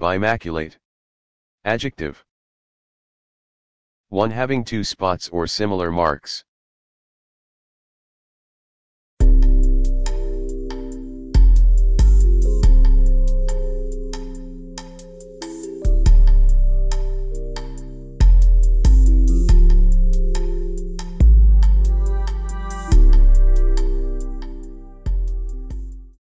Bimaculate. Adjective. One having two spots or similar marks.